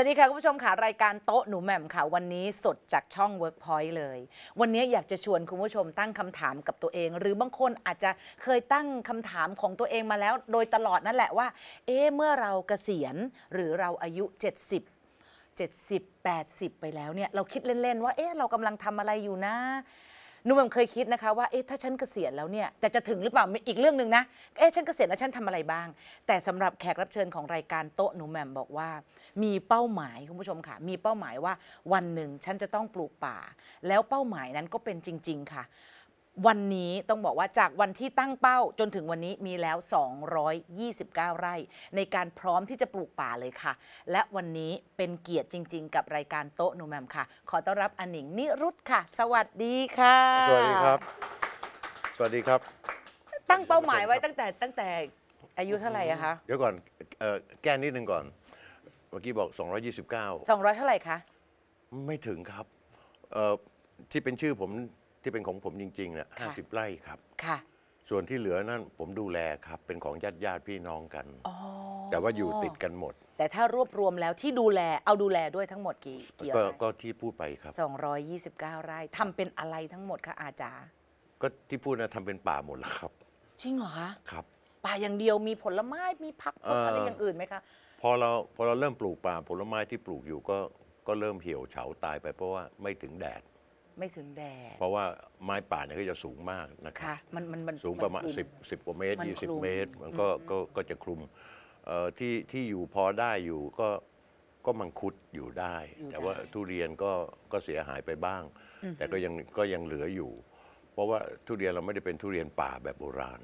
สวัสดีค่ะคุณผู้ชมค่ะรายการโต๊ะหนูแหม่มค่ะวันนี้สดจากช่อง Workpoint เลย วันนี้อยากจะชวนคุณผู้ชมตั้งคำถามกับตัวเอง หรือบางคนอาจจะเคยตั้งคำถามของตัวเองมาแล้ว โดยตลอดนั่นแหละว่า เอ๊ะเมื่อเราเกษียณหรือเราอายุ 70 70 80 ไปแล้วเนี่ยเราคิดเล่น ๆ ว่าเอ๊ะเรากำลังทำอะไรอยู่นะ นุ่มเคยคิดนะคะว่าเอ๊ะถ้าฉันเกษียณแล้วเนี่ยจะจะถึงหรือเปล่าอีกเรื่องหนึ่งนะเอ๊ะฉันเกษียณแล้วฉันทำอะไรบ้าง แต่สำหรับแขกรับเชิญของรายการโต๊ะหนูแหม่มบอกว่า มีเป้าหมายคุณผู้ชมค่ะ มีเป้าหมายว่าวันหนึ่งฉันจะต้องปลูกป่า แล้วเป้าหมายนั้นก็เป็นจริง ๆ ค่ะ วันนี้ต้องบอกว่าจากวันที่ตั้งเป้าจนถึงวันนี้มีแล้ว 229 ไร่ ในการพร้อมที่จะปลูกป่าเลยค่ะ และวันนี้เป็นเกียรติจริง ๆ กับรายการโต๊ะหนูแหมมค่ะ ขอต้อนรับอนิงนิรุตค่ะ สวัสดีค่ะ สวัสดีครับ สวัสดีครับ ตั้งเป้าหมายไว้ตั้งแต่ตั้งแต่อายุเท่าไหร่อะคะเดี๋ยวก่อนเอ่อแก้นิดนึงก่อน เมื่อกี้บอก 229 200 เท่าไหร่คะไม่ถึงครับเอ่อที่เป็นชื่อผม ที่เป็นของผมจริงๆเนี่ยค่ะ50ไร่ครับค่ะ ส่วนที่เหลือนั่นผมดูแลครับ เป็นของญาติญาติๆพี่น้องกัน อ๋อแต่ว่าอยู่ติดกันหมด แต่ถ้ารวบรวมแล้วที่ดูแลเอาดูแลด้วยทั้งหมดกี่กี่ก็ไร่ก็ที่พูดไปครับ229ไร่ทำเป็นอะไรทั้งหมดคะอาจารย์ก็ที่พูดนะทำเป็นป่าหมดแล้วครับจริงเหรอคะครับ ป่าอย่างเดียวมีผลไม้มีผักเอ่อออะไรอย่างอื่นไหมคะ พอเราพอเราเริ่มปลูกป่าผลไม้ที่ปลูกอยู่ก็ก็เริ่มเหี่ยวเฉาตายไปเพราะว่าไม่ถึงแดด ไม่ถึงแดด เพราะว่าไม้ป่าเนี่ยก็จะสูงมากนะครับค่ะมันมันมันสูงประมาณนคลุ10 10กว่าเมตรมันคลุม20 เมตร มันก็ก็ก็จะคลุมเอ่อที่ที่อยู่พอได้อยู่ก็ก็มังคุดอยู่ได้ แต่ว่าทุเรียนก็ก็เสียหายไปบ้าง แต่ก็ยังก็ยังเหลืออยู่ เพราะว่าทุเรียนเราไม่ได้เป็นทุเรียนป่าแบบโบราณ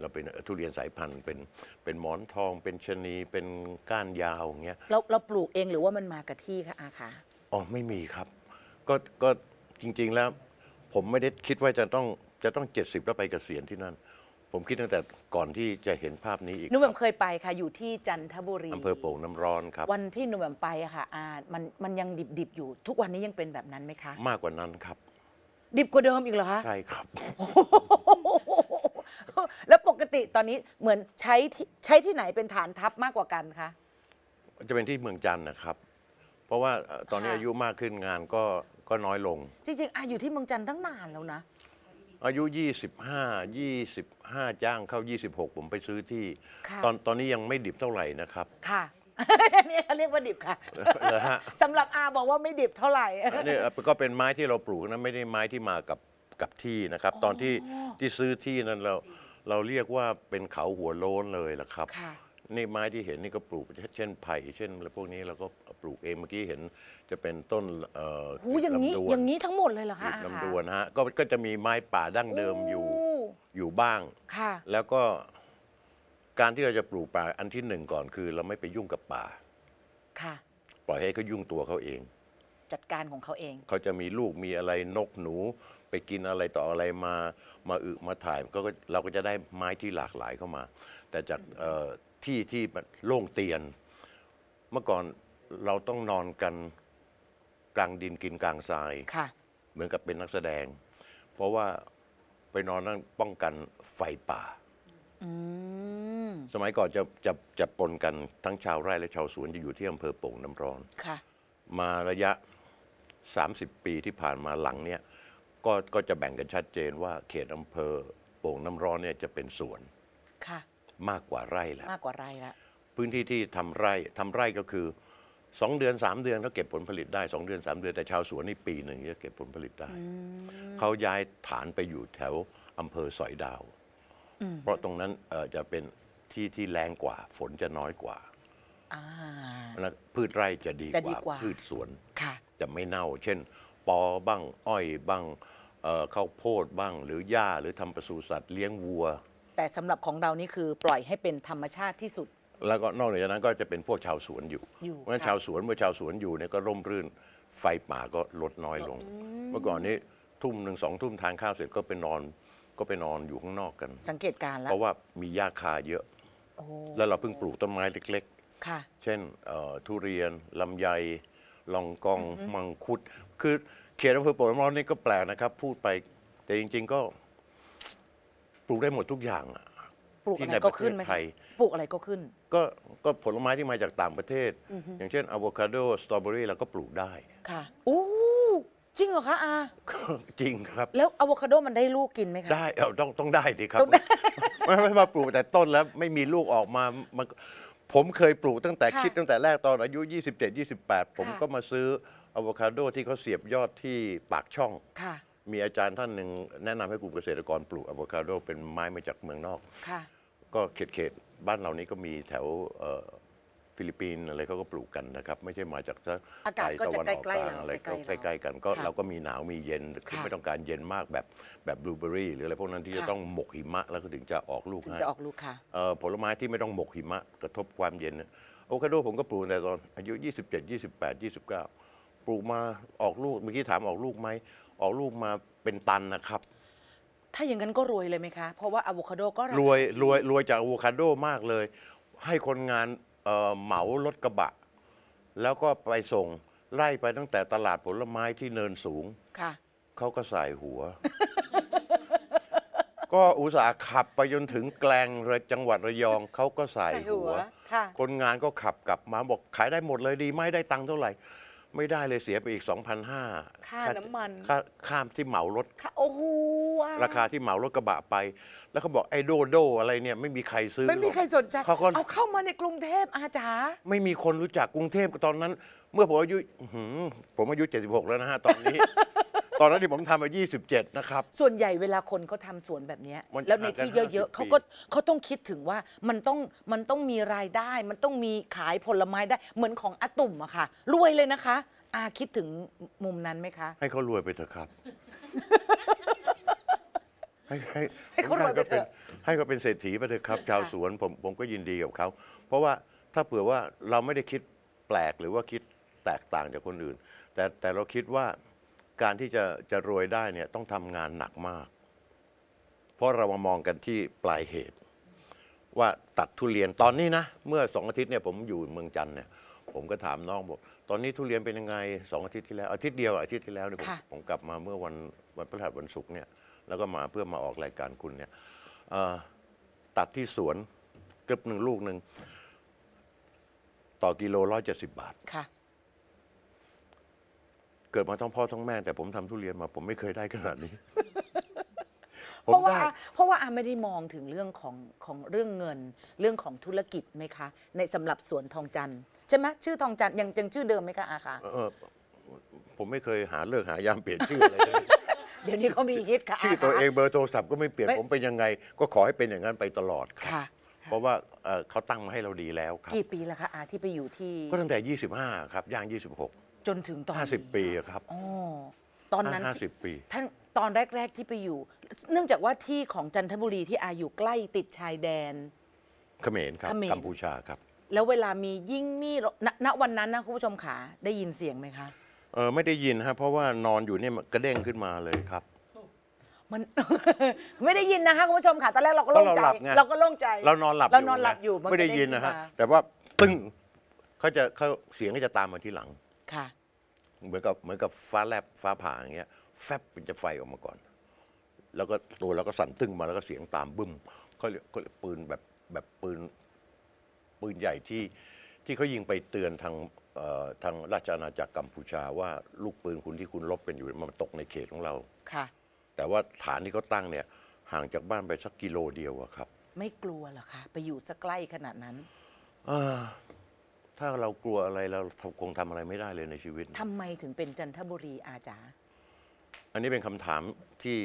เราเป็นทุเรียนสายพันธุ์เป็นเป็นหมอนทอง เป็นชะนีเป็นก้านยาวอย่างเงี้ยเราเราปลูกเองหรือว่ามันมากับที่คะอาคะอ๋อไม่มีครับ ก็ก็ จริง ๆ แล้ว ผมไม่ได้คิดว่าจะต้องจะต้อง 70 แล้วไปเกษียณที่นั่น ผมคิดตั้งแต่ก่อนที่จะเห็นภาพนี้อีกหนุ่มคแหรัม่บมเคยไปค่ะ อยู่ที่จันทบุรีอำเภอโป่งน้ำร้อนครับ วันที่หนุ่มแหม่มไปอะค่ะอามันมันยังดิบดิบๆอยู่ ทุกวันนี้ยังเป็นแบบนั้นไหมคะ มากกว่านั้นครับ ดิบกว่าเดิมอีกเหรอคะ ใช่ครับ แล้วปกติตอนนี้เหมือนใช้ที่ใช้ที่ไหนเป็นฐานทัพมากกว่ากันคะ จะเป็นที่เมืองจันทร์นะครับ เพราะว่าเอ่อตอนนี้ค่ะ อายุมากขึ้นงานก็ ก็น้อยลง จริงๆอาอยู่ที่เมืองจันทร์ตั้งนานแล้วนะ อายุ 25 25จ้างเข้า 26 ผมไปซื้อที่ ค่ะ ตอนตอนนี้ยังไม่ดิบเท่าไหร่นะครับ ค่ะ อันนี้เขาเรียกว่าดิบค่ะเหรอฮะ สำหรับอาบอกว่าไม่ดิบเท่าไหร่อันนี้ก็เป็นไม้ที่เราปลูกนะไม่ได้ไม้ที่มากับกับที่นะครับ ตอนที่ที่ซื้อที่นั้นเราเราเรียกว่าเป็นเขาหัวโล้นเลยล่ะครับ ค่ะ นี่ไม้ที่เห็นนี่ก็ปลูกเช่นไผ่เช่นอะไรพวกนี้เราก็ปลูกเองเมื่อกี้เห็นจะเป็นต้นเอ่อหูอย่างนี้ลำดวอย่างนี้ทั้งหมดเลยเหรอคะกลีบอาคะลำดวนฮะก็ก็จะมีไม้ป่าดั้งเดิมอยู่โอยู่บ้าง ค่ะ แล้วก็การที่เราจะปลูกป่าอันที่หนึ่งก่อนคือ เราไม่ไปยุ่งกับป่า ค่ะ ปล่อยให้เขายุ่งตัวเขาเอง จัดการของเขาเอง เขาจะมีลูกมีอะไรนกหนู ไปกินอะไรต่ออะไรมามาอึมาถ่ายก็ก็เราก็จะได้ไม้ที่หลากหลายเข้ามา แต่จากเอ่อ ที่ที่มันโล่งเตียน เมื่อก่อนเราต้องนอนกันกลางดินกินกลางทรายค่ะเหมือนกับเป็นนักแสดง เพราะว่าไปนอนนั่นป้องกันไฟป่าอืมสมัยก่อนจะจะจะปนกันทั้งชาวไร่และชาวสวนจะอยู่ที่อำเภอโป่งน้ำร้อนค่ะมาระยะ 30 ปีที่ผ่านมาหลังเนี่ยก็ก็จะแบ่งกันชัดเจนว่าเขตอำเภอโป่งน้ำร้อนเนี่ยจะเป็นสวน ค่ะ มากกว่าไร่แล้วมากกว่าไรละพื้นที่ที่ทำไร่ทำไร่ก็คือ2เดือน3เดือนก็เก็บผลผลิตได้2เดือน3เดือนแต่ชาวสวนนี่ปีหนึ่งจะเก็บผลผลิตได้ เขาย้ายฐานไปอยู่แถวอำเภอสอยดาว เพราะตรงนั้นเอ่อจะเป็นที่ที่แรงกว่า ฝนจะน้อยกว่าอ่าแล้วพืชไร่จะดีจะกดีว่ากว่า พืชสวนค่ะจะไม่เน่า เช่น ปอบ้าง อ้อยบ้างเอ่อข้าวโพดบ้าง หรือหญ้าหรือทำปศุสัตว์เลี้ยงวัว แต่สำหรับของเรานี่คือปล่อยให้เป็นธรรมชาติที่สุด แล้วก็นอกจากนั้นก็จะเป็นพวกชาวสวนอยู่อยู่เพราะฉะนั้นค่ะชาวสวนเมื่อชาวสวนอยู่เนี่ยก็ร่มรื่น ไฟป่าก็ลดน้อยลง เมื่อก่อนนี้ทุ่มหนึ่งสองทุ่มทานข้าวเสร็จก็ไปนอนก็ไปนอนอยู่ข้างนอกกัน สังเกตการณ์แล้เพวราะว่ามีหญ้าคาเยอะโอ้แล้วเราเพิ่งปลูกต้นไม้เล็กๆค่ะเช่นเอ่อทุเรียนลำไยลองกองมังคุด คือเขตอำเภอโป่งน้ำร้อนนี่ก็แปลกนะครับ พูดไปแต่จริง ๆ ก็ป ลูกได้หมดทุกอย่างอะปลูกที่อะไรในปก็ระเทขึ้นศไหมไทคะย ปลูกอะไรก็ขึ้น ก็ก็ผลไม้ที่มาจากต่างประเทศ อย่างเช่นอะโวคาโดสตรอเบอรี่เราก็ปลูกได้ ค่ะอู้จริงเหรอคะอาจริงครับ แล้วอะโวคาโดมันได้ลูกกินไหมคะ ได้เอาต้องต้องได้สิครับต้องได้ไม่ไม่มาปลูกแต่ต้นแล้วไม่มีลูกออกมามันผมเคยปลูกตั้งแต่ค่ะคิดตั้งแต่แรกตอนอายุ 27 28 ผมค่ะก็มาซื้ออะโวคาโดที่เขาเสียบยอดที่ปากช่อง ค่ะ มีอาจารย์ท่านหนึ่งแนะนำให้กลุ่มเกษตรกรปลูกอะโวคาโดเป็นไม้มาจากเมืองนอก ค่ะ ก็เขตเขตๆบ้านเรานี้ก็มีแถวเอ่อฟิลิปปินส์อะไรเขาก็ปลูกกันนะครับ ไม่ใช่มาจากซะอากาศก็จะตวันออกใกล้ๆกลางเราอะไรก็ใกล้ๆใกล้ๆกัน ก็ค่ะเราก็มีหนาวมีเย็นคือค่ะไม่ต้องการเย็นมากแบบแบบบลูเบอร์รี่หรืออะไรพวกนั้นที่จะค่ะ ต้องหมกหิมะแล้วก็ถึงจะออกลูกถึงให้ จะออกลูกค่ะ เอ่อผลไม้ที่ไม่ต้องหมกหิมะกระทบความเย็นอะโอคาโดผมก็ปลูกแต่ตอนอายุ 27 28 29ป ลูกมาออกลูกเมื่อกี้ถามออกลูกไหมออกลูกมาเป็นตันนะครับ ถ้าอย่างนั้นก็รวยเลยไหมคะ เพราะว่าอะโวคาโดก็ารคาวยรวยรวยจากอะโวคาโดมากเลย ให้คนงานเอ่อเหมารถกระบะ แล้วก็ไปส่งไล่ไปตั้งแต่ตลาดผลไม้ที่เนินสูงค่ะเขาก็ใส่หัว ก็อุตส่าห์ขับไปจนถึงแกลงระจังหวัดระยองเขาก็ใส่ใส่หัหัววค่ะคนงานก็ขับกลับมาบอกขายได้หมดเลยดีไหม่ได้ตังค์เท่าไหร่ ไม่ได้เลยเสียไปอีก 2,500ค่าน้ำมันค่าค่าที่เหมารถค่ะโอ้โหอะราคาที่เหมารถกระบะไป แล้วเขาบอกไอ้โดโดอะไรเนี่ยไม่มีใครซื้อไม่มีหอกใครสนใจเขาก็เอาเข้ามาในกรุงเทพอาจ๋าไม่มีคนรู้จักกรุงเทพตอนนั้น เมื่อผมอายุอื้อหือผมอายุ 76 แล้วนะฮะตอนนี้ ตอนนั้นที่ผมทำมา 27 นะครับ ส่วนใหญ่เวลาคนเขาทำสวนแบบเนี้ยมันแล้วในห่างกันที่เยอะ50 ๆเขาก็เขาต้องคิดถึงว่ามันต้องมันต้องมีรายได้ มันต้องมีขายผลไม้ได้เหมือนของอาตุ่มอะค่ะ รวยเลยนะคะ อาคิดถึงมุมนั้นไหมคะ ให้เขารวยไปเถอะครับ ให้ให้ให้เขารวยไปเถอะ ให้เขาเป็นเศรษฐีไปเถอะครับ ชาวค่ะสวนผมผมก็ยินดีกับเขา เพราะว่าถ้าเผื่อว่าเราไม่ได้คิดแปลกหรือว่าคิดแตกต่างจากคนอื่น แต่แต่เราคิดว่า การที่จะจะรวยได้เนี่ยต้องทำงานหนักมาก เพราะเรามามองกันที่ปลายเหตุ ว่าตัดทุเรียนตอนนี้นะ เมื่อสองอาทิตย์เนี่ยผมอยู่เมืองจันทร์เนี่ยผมก็ถามน้องบอกตอนนี้ทุเรียนเป็นยังไงสองอาทิตย์ที่แล้ว อาทิตย์เดียวอาทิตย์ที่แล้วเนี่ยผมค่ะ ผมกลับมาเมื่อวันวันพฤหัสวันศุกร์เนี่ยแล้วก็มาเพื่อมาออกรายการคุณเนี่ยเอ่อตัดที่สวนกรึบหนึ่งลูกหนึ่งต่อกิโลร้อยเจ็ดสิบบาท ค่ะ เกิดมาท้องพ่อท้องแม่แต่ผมทำทุเรียนมา ผมไม่เคยได้ขนาดนี้ เพราะว่าได้เพราะว่าอาไม่ได้มองถึงเรื่องของของเรื่องเงิน เรื่องของธุรกิจไหมคะ ในสำหรับสวนทองจันทร์ใช่ไหมชื่อทองจันทร์ยังยังชื่อเดิมไหมคะอาคะเออผมไม่เคยหาเลิกหายามเปลี่ยนชื่ออะไรเลยเดี๋ยวนี้เขามีฮิตค่ะชื่ออาตัวคะเองเบอร์โทรศัพท์ก็ไม่เปลี่ยนไม่ผมเป็นยังไง ก็ขอให้เป็นอย่างนั้นไปตลอดครับค่ะ เพราะว่าเอ่อเขาตั้งมาให้เราดีแล้วครับ กี่ปีแล้วคะอาที่ไปอยู่ที่ ก็ตั้งแต่ 25 ครับย่าง 26 จนถึงตอนนี้50 ปีอะครับ อ๋อตอนนั้นห้าที่สิบปี ท่านตอนแรก ๆที่ไปอยู่ เนื่องจากว่าที่ของจันทบุรีที่อาอยู่ใกล้ติดชายแดน เขมรครับ เขมร กัมพูชาครับ แล้วเวลามียิ่งมีณณวันนั้นนะคุณผู้ชมขาได้ยินเสียงไหมคะ เออไม่ได้ยินฮะเพราะว่านอนอยู่เนี่ยมันกระเด้งขึ้นมาเลยครับ มัน ไม่ได้ยินนะคะคุณผู้ชมค่ะตอนแรกเราก็โล่งใจเพราะเราหลับไงเราก็โล่งใจเรานอนหลับเรานอนหลับไงอยู่มันไม่ได้กระเงยินนะฮะขึ้มาแต่ว่าตึ้งเขาจะเขาเสียงก็จะตามมาทีหลังค่ะ เหมือนกับเหมือนกับฟ้าแลบฟ้าผ่าอย่างเงี้ยแฟบเป็นจะไฟออกมาก่อน แล้วก็ตัวเราก็สั่นตึ้งมาแล้วก็เสียงตามบึ้มเขาเรียกเขาเรียกปืนแบบแบบปืนปืนใหญ่ที่ที่เขายิงไปเตือนทางเอ่อทางราชอาณาจักรกัมพูชาว่าลูกปืนคุณที่คุณลบเป็นอยู่มันตกในเขตของเราค่ะ แต่ว่าฐานที่เขาตั้งเนี่ยห่างจากบ้านไปสักกิโลเดียวอะครับ ไม่กลัวเหรอคะ ไปอยู่สักใกล้ขนาดนั้นอ่า ถ้าเรากลัวอะไรเราคงทำอะไรไม่ได้เลยในชีวิตทำไมถึงเป็นจันทบุรีอาจารย์อันนี้เป็นคำถามที่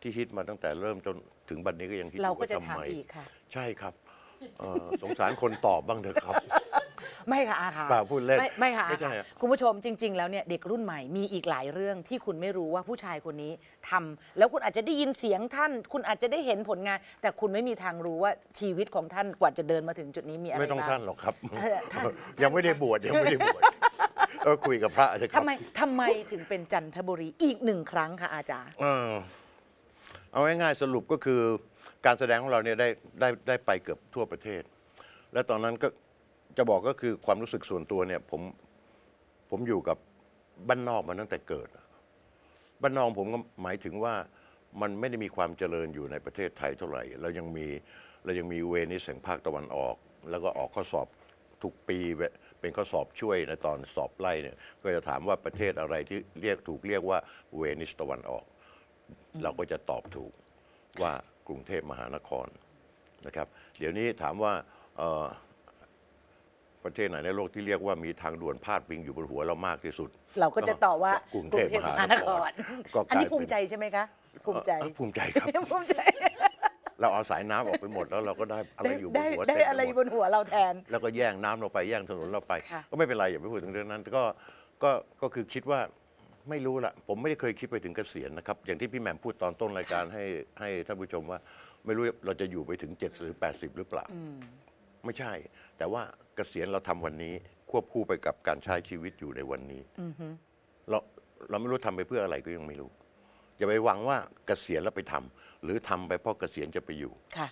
ที่ฮิตมาตั้งแต่เริ่มจนถึงบัดนี้ก็ยังฮิตเราอยู่ก็จะว่ถามทำไอีกค่ะ ใช่ครับเอ่อสงสารคนตอบบ้างเถอะครับ ไม่ค่ะอาค่ะเปล่าพูดเล่นไม่ไม่ค่ะไม่ใช่อาอะ คุณผู้ชมจริง ๆ แล้วเนี่ยเด็กรุ่นใหม่มีอีกหลายเรื่องที่คุณไม่รู้ว่าผู้ชายคนนี้ทำแล้วคุณอาจจะได้ยินเสียงท่าน คุณอาจจะได้เห็นผลงาน แต่คุณไม่มีทางรู้ว่าชีวิตของท่านกว่าจะเดินมาถึงจุดนี้มีอะไรไม่ต้องบ้างท่านหรอกครับ เออท่าน ยังไม่ได้บวชยังไม่ได้บวชเออคุยกับพระเถอะครัทำไมทำไมถึงเป็นจันทบุรีอีกหนึ่งครั้งค่ะอาจารย์ เออเอาง่ายๆสรุปก็คือ การแสดงของเราเนี่ยได้ได้ได้ไปเกือบทั่วประเทศ และตอนนั้นก็ จะบอกก็คือความรู้สึกส่วนตัวเนี่ยผมผมอยู่กับบ้านนอกมาตั้งแต่เกิดบ้านนอกผมก็หมายถึงว่ามันไม่ได้มีความเจริญอยู่ในประเทศไทยเท่าไหร่ เรายังมีเรายังมีเวนิสแห่งภาคตะวันออก แล้วก็ออกข้อสอบทุกปีเป็นข้อสอบช่วยในะตอนสอบไล่เนี่ยก็จะถามว่าประเทศอะไรที่เรียกถูกเรียกว่าเวนิสตะวันออก เราก็จะตอบถูกว่ากรุงเทพมหานครนะครับ เดี๋ยวนี้ถามว่า ประเทศไหนในโลกที่เรียกว่ามีทางด่วนพาดพิงอยู่บนหัวเรามากที่สุด เราก็จะตอบว่ากรุงเทพมหานครก็กลายเป็นอันนี้ภูมิใจใช่ไหมคะ ภูมิใจเอ่อภูมิใจครับภูมิใจเราเอาสายน้ำออกไปหมดแล้วเราก็ได้อะไรได้อยู่บนได้หัวได้เต็มปอะไรหมดบนหัวเราแทน แล้วก็แย่งน้ำเราไปแย่งถนนเราไปค่ะก็ไม่เป็นไรอย่าไปพูดถึงเรื่องนั้นก็ก็ก็คือคิดว่าไม่รู้ละผมไม่ได้เคยคิดไปถึงเกษียณนะครับ อย่างที่พี่แหม่มพูดตอนต้นรายการให้ให้ท่านผู้ชมว่า ไม่รู้เราจะอยู่ไปถึง 7 หรือ 80 หรือเปล่า ไม่ใช่ แต่ว่าเกษียณเราทำวันนี้ ควบคู่ไปกับการใช้ชีวิตอยู่ในวันนี้เราเราไม่รู้ทำไปเพื่ออะไรก็ยังไม่รู้อย่าไปหวังว่าเกษียณแล้วไปทำหรือทำไปเพราะเกษียณจะไปอยู่ค่ะ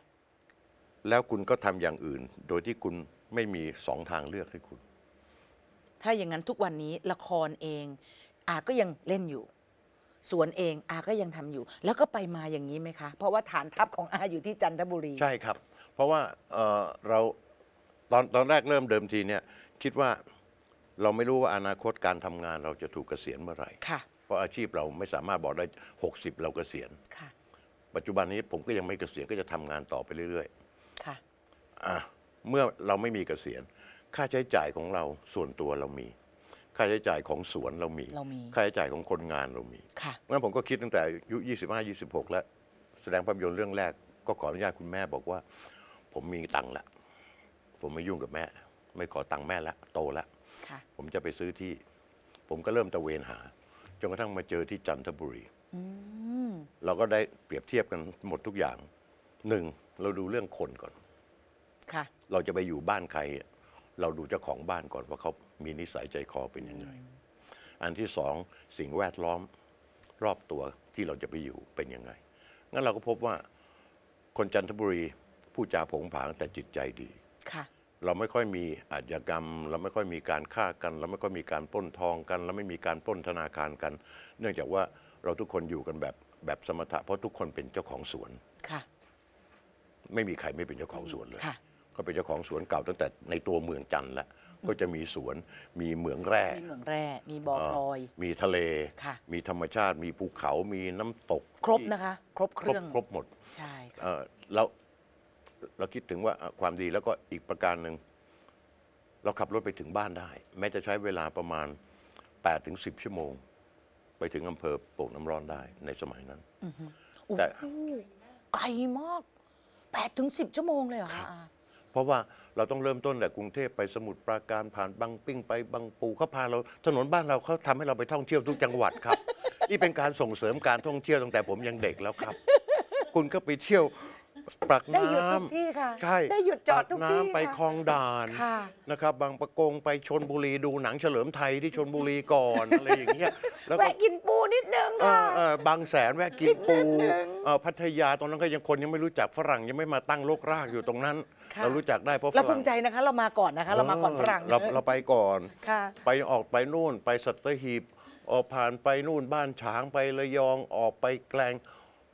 แล้วคุณก็ทำอย่างอื่น โดยที่คุณไม่มีสองทางเลือกให้คุณ ถ้าอย่างนั้นทุกวันนี้ละครเอง อาก็ยังเล่นอยู่สวนเองอาก็ยังทำอยู่ แล้วก็ไปมาอย่างนี้ไหมคะ เพราะว่าฐานทัพของอาอยู่ที่จันทบุรี ใช่ครับ เพราะว่าเอ่อเรา ตอนตอนแรกเริ่มเดิมทีเนี่ยคิดว่าเราไม่รู้ว่าอนาคตการทำงานเราจะถูกเกษียณเมื่อไหร่ค่ะเพราะอาชีพเราไม่สามารถบอกได้ 60 เราเกษียณค่ะปัจจุบันนี้ผมก็ยังไม่เกษียณก็จะทำงานต่อไปเรื่อยค่ะๆอะเมื่อเราไม่มีเกษียณ ค่าใช้จ่ายของเราส่วนตัวเรามี ค่าใช้จ่ายของสวนเรามีเรามี ค่าใช้จ่ายของคนงานเรามีค่ะงั้นผมก็คิดตั้งแต่อายุ25 26 แล้ว แสดงภาพยนตร์เรื่องแรกก็ขออนุญาตคุณแม่บอกว่า ผมมีตังค์ละ ผมไม่ยุ่งกับแม่ ไม่ขอตังค์แม่ละโตละค่ะผมจะไปซื้อที่ ผมก็เริ่มตะเวนหาจนกระทั่งมาเจอที่จันทบุรีเราก็ได้เปรียบเทียบกันหมดทุกอย่างหนึ่งเราดูเรื่องคนก่อนค่ะเราจะไปอยู่บ้านใคร เราดูเจ้าของบ้านก่อนว่าเขามีนิสัยใจคอเป็นยังไงอันที่สองสิ่งแวดล้อมรอบตัวที่เราจะไปอยู่เป็นยังไง งั้นเราก็พบว่าคนจันทบุรีผู้จาผงผางแต่จิตใจดีค่ะ เราไม่ค่อยมีอาชญากรรม เราไม่ค่อยมีการฆ่ากัน เราไม่ค่อยมีการปล้นทองกัน เราไม่มีการปล้นธนาคารกัน เนื่องจากว่าเราทุกคนอยู่กันแบบแบบสมถะเพราะทุกคนเป็นเจ้าของสวน ค่ะ ไม่มีใครไม่เป็นเจ้าของสวนเลย ค่ะ ก็เป็นเจ้าของสวนเก่าตั้งแต่ในตัวเมืองจันทร์แล้วก็จะมีสวนมีเหมืองแร่ มีเหมืองแร่ มีบ่อพลอย มีทะเล ค่ะ มีธรรมชาติ มีภูเขา มีน้ำตกครบที่นะคะ ครบเคครบรื่อง ครบหมด ใช่ค่ะ เอ่อเรา เราคิดถึงว่าเอ่อความดีแล้วก็อีกประการหนึ่ง เราขับรถไปถึงบ้านได้ แม้จะใช้เวลาประมาณ8ถึง10 ชั่วโมง ไปถึงอำเภอโป่งน้ำร้อนได้ในสมัยนั้นแต่ไกลมากแปดถึงสิบชั่วโมงเลยเหรอคะอาเพราะว่าเราต้องเริ่มต้นแต่กรุงเทพไปสมุทรปราการผ่านบางปิ้งไปบางปูเขาพาเราถนนบ้านเราเขาทำให้เราไปท่องเที่ยวทุกจังหวัดครับ นี่เป็นการส่งเสริมการท่องเที่ยวตั้งแต่ผมยังเด็กแล้วครับ คุณก็ไปเที่ยว ปากได้น้ำหยุดทุกที่ค่ะใช่ได้หยุดจอดทุกปาที่น้ำไปค่ะคลองด่านค่ะนะครับ บางประกงไปชนบุรีดูหนังเฉลิมไทยที่ชนบุรีก่อนอะไรอย่างเงี้ยแล้วก็แวะกินปูนิดนึงเอค่ะอเออบางแสนแวะกินปูนิดนึงเอ่อพัทยาตอนนั้นก็ยังคนยังไม่รู้จักฝรั่งยังไม่มาตั้งรกรากอยู่ตรงนั้นค่ะเรารู้จักได้เพราะฝเรารั่ภูงมิใจนะคะ เรามาก่อนนะคะ เรามาก่อนฝรั่งเราเราไปก่อนค่ะไปออกไปนู่นไปสัตหีบออกผ่านไปนู่นบ้านฉางไประยองออกไปแกลง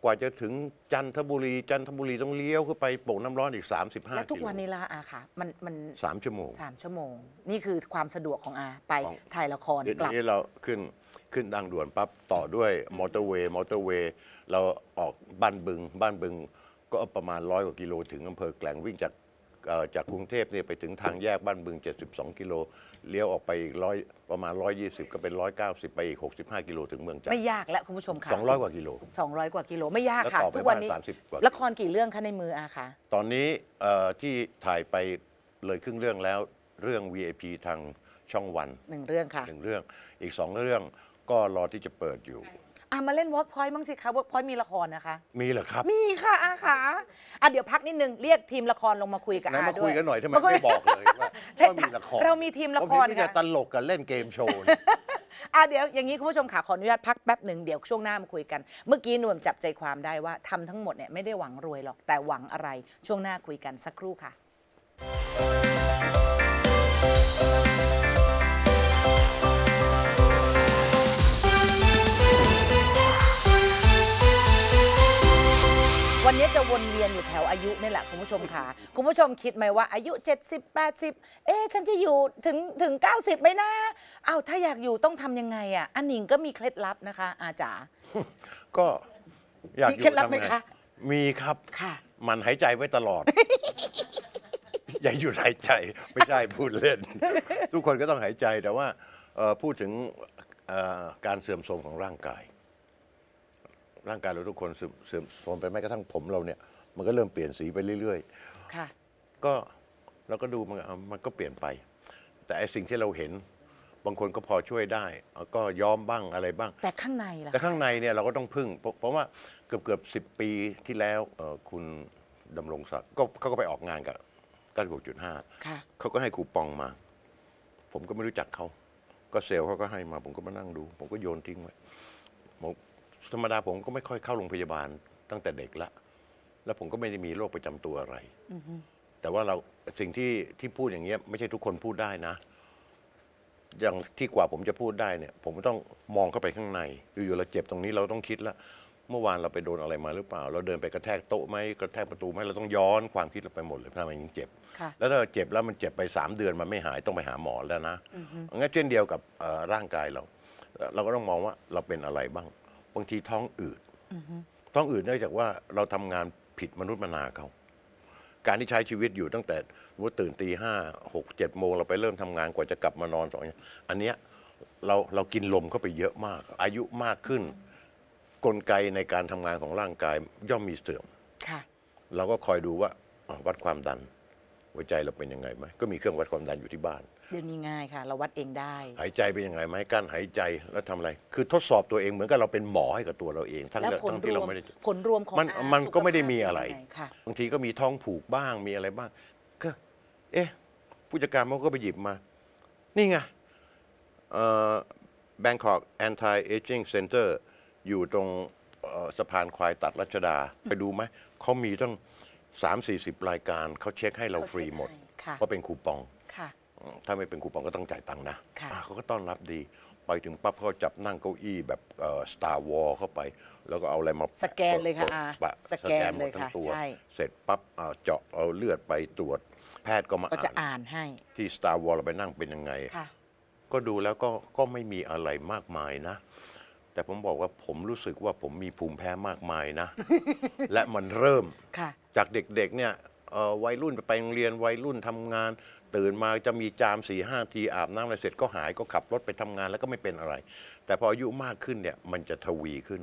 กว่าจะถึงจันทบุรี จันทบุรีต้องเลี้ยวขึ้นไปโป่งน้ำร้อนอีก 35และทุกกิโลวันนี้ละอาค่ะ มันมันสามชั่วโมงสามชั่วโมง นี่คือความสะดวกของอาไปของถ่ายละครเดี๋ยวกลับนี้เราขึ้นขึ้นดังด่วนปั๊บต่อด้วยมอเตอร์เวย์มอเตอร์เวย์เราออกบ้านบึง บ้านบึงก็ประมาณร้อยกว่ากิโลถึงอำเภอแกลงวิ่งจากเอ่อ จากกรุงเทพเนี่ยไปถึงทางแยกบ้านบึง 72 กิโลเลี้ยวออกไปอีกร้อยประมาณ 120 ก็เป็น 190 ไปอีก 65 กิโลถึงเมืองจันทไม่ร์ยากแล้วคุณผู้ชมค่ะ200 กว่ากิโลสองร้อยกว่ากิโลไม่ยากค่ะแล้วต่อไปทุกวันนี้บ้าน30กว่าละครกี่เรื่องคะในมืออาคะตอนนี้เอ่อที่ถ่ายไปเลยครึ่งเรื่องแล้วเรื่อง VIP ทางช่องวันหนึ่งเรื่องค่ะหนึ่งเรื่องอีกสองเรื่องก็รอที่จะเปิดอยู่ อะมาเล่น Workpoint บ้างสิคะ Workpoint มีละครนะคะ มีเหรอครับมีค่ะอาค่ะอะเดี๋ยวพักนิดนึง เรียกทีมละครลงมาคุยกับไหนอามาด้คุวยยกันหน่อยทำไมาคุยไม่บอกเลยว่าว่ามีละครเรามีทีมละครผมเห็นมีแต่ค่ะ ตลกกับเล่นเกมโชว์เนี่ย อะเดี๋ยวอย่างนี้คุณผู้ชมค่ะขออนุญาตพักแป๊บหนึ่งเดี๋ยวช่วงหน้ามาคุยกัน เมื่อกี้นวมจับใจความได้ว่าทำทั้งหมดเนี่ยไม่ได้หวังรวยหรอกแต่หวังอะไร ช่วงหน้าคุยกันสักครู่ค่ะ วันนี้จะวนเวียนอยู่แถวอายุนี่แหละคุณผู้ชมค่ะ คุณผู้ชมคิดไหมว่าอายุ 70 80 เอ๊ะฉันจะอยู่ถึงถึง 90ไหมนะอ้าวถ้าอยากอยู่ต้องทำยังไงอะอันหนิงก็มีเคล็ดลับนะคะ อาจ๋าก็อยากมีอยู่เคล็ดลับไหมทำงคะ มีครับ ค่ะ มันหายใจไว้ตลอด อย่าหยุดหายใจไม่ใช่พูดเล่น ทุกคนก็ต้องหายใจแต่ว่าเอ่อพูดถึงเอ่อการเสื่อมโทรมของร่างกาย ร่างกายเราทุกคนเสื่อมเสื่อมโทรมไปแม้กระทั่งผมเราเนี่ย มันก็เริ่มเปลี่ยนสีไปเรื่อยค่ะๆก็เราก็ดูมันอะมันก็เปลี่ยนไป แต่ไอสิ่งที่เราเห็นบางคนก็พอช่วยได้เอ่อก็ย้อมบ้างอะไรบ้าง แต่ข้างในล่ะแต่ข้างในเนี่ยเราก็ต้องพึ่ง เพราะเพราะว่าเกือบเกือบสิปีที่แล้วเอ่อคุณดำรงศักดิ์ก็เขาก็ไปออกงานกับ96.5ค่ะเขาก็ให้คูปองมา ผมก็ไม่รู้จักเขา ก็เซลล์เขาก็ให้มา ผมก็มานั่งดู ผมก็โยนทิ้งไว้ผม ธรรมดาผมก็ไม่ค่อยเข้าโรงพยาบาลตั้งแต่เด็กละ แล้วผมก็ไม่ได้มีโรคประจำตัวอะไร แต่ว่าเราสิ่งที่ที่พูดอย่างเงี้ยไม่ใช่ทุกคนพูดได้นะ อย่างที่กว่าผมจะพูดได้เนี่ย ผมต้องมองเข้าไปข้างใน อยู่ๆเราเจ็บตรงนี้เราต้องคิดละเมื่อวานเราไปโดนอะไรมาหรือเปล่า เราเดินไปกระแทกโต๊ะไหมกระแทกประตูไหมเราต้องย้อนความคิดเราไปหมดเลยทำไมยังเจ็บค่ะแล้วถ้าเจ็บแล้วมันเจ็บไปสามเดือนมันไม่หายต้องไปหาหมอแล้วนะงั้นเช่นเดียวกับเอ่อร่างกายเรา เราก็ต้องมองว่าเราเป็นอะไรบ้าง บางทีท้องอืดท้องอืดเนื่องจากว่าเราทำงานผิดมนุษย์มนาเขา การที่ใช้ชีวิตอยู่ตั้งแต่ว่าตื่นตีห้าหกเจ็ดโมงเราไปเริ่มทำงานกว่าจะกลับมานอนสองอย่างอันเนี้ยเราเรากินลมเข้าไปเยอะมาก อายุมากขึ้น กลไกในการทำงานของร่างกายย่อมมีเสื่อมค่ะเราก็คอยดูว่าอะวัดความดัน หัวใจเราเป็นยังไงไหมก็มีเครื่องวัดความดันอยู่ที่บ้าน เดี๋ยวนี้ง่ายค่ะ เราวัดเองได้ หายใจเป็นยังไงไหมกั้นหายใจแล้วทำอะไร คือทดสอบตัวเองเหมือนกับเราเป็นหมอให้กับตัวเราเอง ทั้งแล้วผลทั้งรที่วเรามไม่ได้ ผลรวมของมันอามันก็สุขไม่ได้ภาพมีอะไร เป็นยังงค่ะ บางทีก็มีท้องผูกบ้างมีอะไรบ้าง ก็ เอ๊ะ ผู้จัดการมันก็ไปหยิบมา นี่ไงเอ่อ Bangkok Anti Aging Center อยู่ตรงเอ่อสะพานควายตัดรัชดา ไปดูไหม เขามีตั้ง 3 4 0 รายการ เขาเช็คให้เราเขาฟรีเช็คหมดให้ค่ะ ว่าเป็นคูปองค่ะ ถ้าไม่เป็นคูปองก็ต้องจ่ายตังค์นะค่ะอ่าเขาก็ต้อนรับดี ไปถึงปั๊บเขาจับนั่งเก้าอี้แบบสตาร์วอลเข้าไป แล้วก็เอาอะไรมาสแกนเลยค่ะปะอาปะสแกนหมเลดยทั้งค่ะตัวใช่เสร็จปั๊บเอาเจาะเอาเลือดไปตรวจ แพทย์ก็มาก็จะอ่านอ่านให้ ที่ Star Wars เราไปนั่งเป็นยังไงค่ะก็ดูแล้วก็ก็ไม่มีอะไรมากมายนะแต่ผมบอกว่าผมรู้สึกว่าผมมีภูมิแพ้มากมายนะ และมันเริ่มค่ะจากเด็กๆเนี่ยเอ่อวัยรุ่นไปโรงเรียนวัยรุ่นทำงาน ตื่นมาจะมีจามสี่ห้าทีอาบน้ำอะไรเสร็จก็หายก็ขับรถไปทำงานแล้วก็ไม่เป็นอะไร แต่พออายุมากขึ้นเนี่ยมันจะทวีขึ้น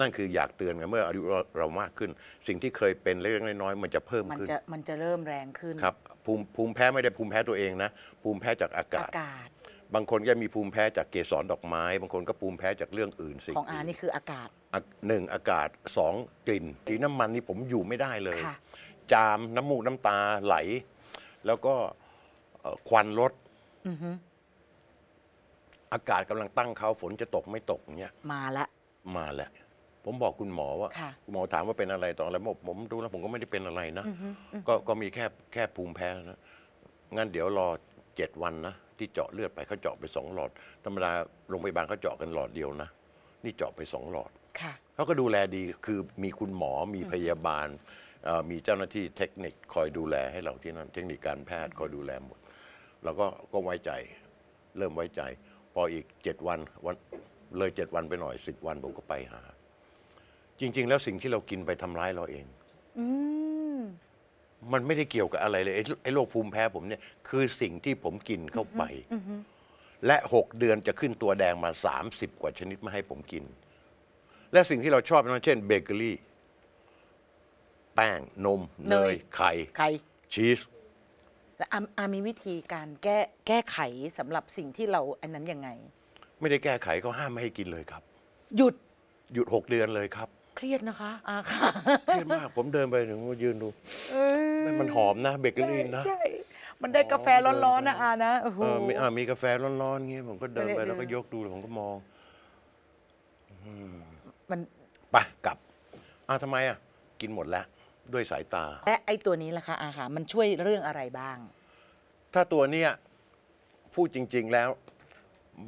นั่นคืออยากเตือนไงเมื่ออายุเราเรามากขึ้น สิ่งที่เคยเป็นเล็กๆน้อยๆมันจะเพิ่มมันขึ้นจะมันจะเริ่มแรงขึ้นครับภูมิภูมิแพ้ไม่ได้ภูมิแพ้ตัวเองนะ ภูมิแพ้จากอาอากาศกาศ บางคนก็มีภูมิแพ้จากเกสรดอกไม้ บางคนก็ภูมิแพ้จากเรื่องอื่นสิ่งของอานี่คืออากาศอะหนึ่งอากาศสองกลิ่นสีน้ำมันนี่ผมอยู่ไม่ได้เลยค่ะจามน้ำมูกน้ำตาไหล แล้วก็เอ่อ ควันรถอากาศกำลังตั้งเขาฝนจะตกไม่ตกเนี่ยมาละมาแล้วผมบอกคุณหมอว่าค่ะคุณหมอถามว่าเป็นอะไรตอนอะไรผมผมดูแล้วผมก็ไม่ได้เป็นอะไรนะก็ก็มีแค่แค่ภูมิแพ้นะงั้นเดี๋ยวรอเจ็ดวันนะที่เจาะเลือดไปเขาเจาะไปสองหลอด ธรรมดาโรงพยาบาลเขาเจาะกันหลอดเดียวนะนี่เจาะไปสองหลอดค่ะเขาก็ดูแลดีคือมีคุณหมอมีพยาบาลเอ่อมีเจ้าหน้าที่เทคนิคคอยดูแลให้เราที่นั่นเทคนิคการแพทย์คอยดูแลหมด เราก็ก็ไว้ใจ เริ่มไว้ใจ พออีกเจ็ดวันวันเลยเจ็ดวันไปหน่อยสิบวันผมก็ไปหา จริง ๆ แล้วสิ่งที่เรากินไปทำร้ายเราเองอืมมันไม่ได้เกี่ยวกับอะไรเลยไอ้ไอ้โรคภูมิแพ้ผมเนี่ย คือสิ่งที่ผมกินเข้าไป และหกเดือนจะขึ้นตัวแดงมาสามสิบกว่าชนิดมาให้ผมกิน และสิ่งที่เราชอบนั้นเช่นเบเกอรี่ แป้ง นม เนเนยยไข่ใครชีสแล้ว อาอามีวิธีการแก้แก้ไขสำหรับสิ่งที่เราอันนั้นยังไง ไม่ได้แก้ไขเขาห้ามไม่ให้กินเลยครับ หยุดหยุดหกเดือนเลยครับ เครียดนะคะอาค่ะเครียดมากผมเดินไปถึงยืนดูมันหอมนะเบเกอรี่นะใช่มันได้กาแฟร้อนๆนะอานะโอ้โหเออมีอ่ามีกาแฟร้อนๆเงี้ยผมก็เดินไปไม่ได้แล้วก็เดินยกดูผมก็มองมันไปกลับอ้าวทำไมอะ กินหมดแล้ว ด้วยสายตา และไอ้ตัวนี้ล่ะคะอาค่ะมันช่วยเรื่องอะไรบ้าง ถ้าตัวเนี้ยพูดจริง ๆแล้ว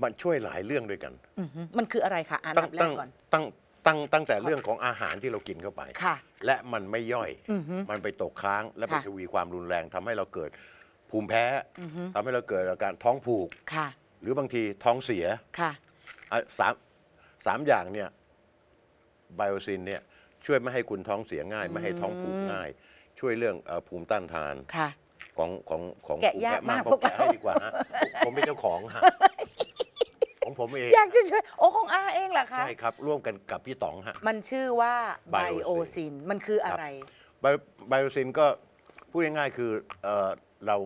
มันช่วยหลายเรื่องด้วยกัน อือฮึมันคืออะไรคะอาตั้นังบแรตั้กงก่อน ตั้งตั้งตั้งแต่เรื่องของอาหารที่เรากินเข้าไป ค่ะ และมันไม่ย่อย อือฮึ มันไปตกค้างและไปค่ะ ทวีความรุนแรงทำให้เราเกิดภูมิแพ้ทำให้เราเกิดอาการท้องผูก ค่ะ หรือบางทีท้องเสียค่ะ อะสามสามอย่างเนี่ยไบโอซินเนี่ย ช่วยไม่ให้คุณท้องเสียง่าย ไม่ให้ท้องผูกง่าย ช่วยเรื่องเอ่อภูมิต้านทานค่ะของของของแกะภูมิยากแพ้มากผพวกแกะเราให้ดีกว่าฮะผมเป็นเจ้าของฮะของผมเอง อยากจะช่วยโอ้ของอาเองเหรอคะใช่ครับ ร่วมกันกับพี่ต๋องฮะมันชื่อว่าไบ Biosyn โอซินมันคืออะไรไบไบโอซินก็พูดง่ายๆคือเอ่อเรา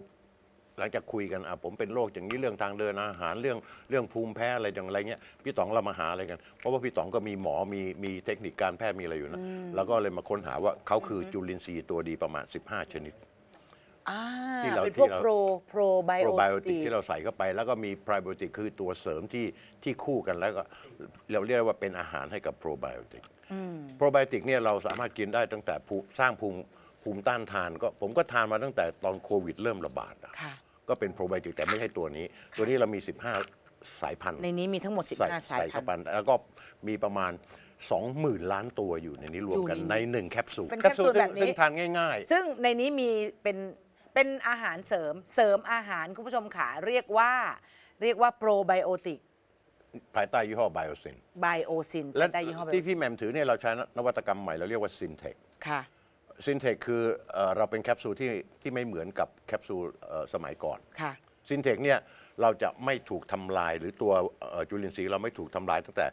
หลังจากคุยกันอะผมเป็นโรคอย่างนี้เรื่องทางเดินอาหารเรื่องเรื่องภูมิแพ้อะไรอย่างไรเงี้ยพี่ต๋องเรามาหาอะไรกัน เพราะว่าพี่ต๋องก็มีหมอมีมีเทคนิคการแพทย์มีอะไรอยู่นะแล้วก็เลยมาค้นหาว่าเขาคือจุลินทรีย์ตัวดีประมาณ 15 ชนิดอ่าที่เราเป็นพวกที่เราโปรโปรไบโปรโอไบโอติติกที่เราใส่เข้าไป แล้วก็มีไพรโบติกคือตัวเสริมที่ที่คู่กันแล้วก็เราเรียกว่าเป็นอาหารให้กับโปรไบโอติกโปรไบโอติกเนี่ยเราสามารถกินได้ตั้งแต่ภูสร้างภูมิภูมิต้านทานก็ผมก็ทานมาตั้งแต่ตอนโควิดเริ่มระบาดอะค่ะ ก็เป็นโปรไบโอติกแต่ไม่ใช่ตัวนี้ ตัวนี้เรามี 15 สายพันธุ์ในนี้มีทั้งหมดใส่15 สายใส่พัเข้านธุ์ไปแล้วก็มีประมาณ20,000 ล้านตัวอยู่ในนี้รวมกันอยู่ในในหนึ่งแคปซูลเป็นแคปซูลซึ่งแบบนี้ซึ่งทานง่ายซึ่งในนี้มีเป็นเป็นอาหารเสริมเสริมอาหารคุณผู้ชมขาเรียกว่าเรียกว่าโปรไบโอติกๆภายใต้ยี่ห้อ Biosyn Biosyn และได้ยี่ห้อ Biosyn ที่พี่แหม่มถือเนี่ยเราใช้นวัตกรรมใหม่เราเรียกว่าซินเทคค่ะ ซินเทคคือเอ่อเราเป็นแคปซูลที่ที่ไม่เหมือนกับแคปซูลเอ่อสมัยก่อนค่ะซินเทคเนี่ยเราจะไม่ถูกทำลายหรือตัวเอ่อจุลินทรีย์เราไม่ถูกทำลายตั้งแต่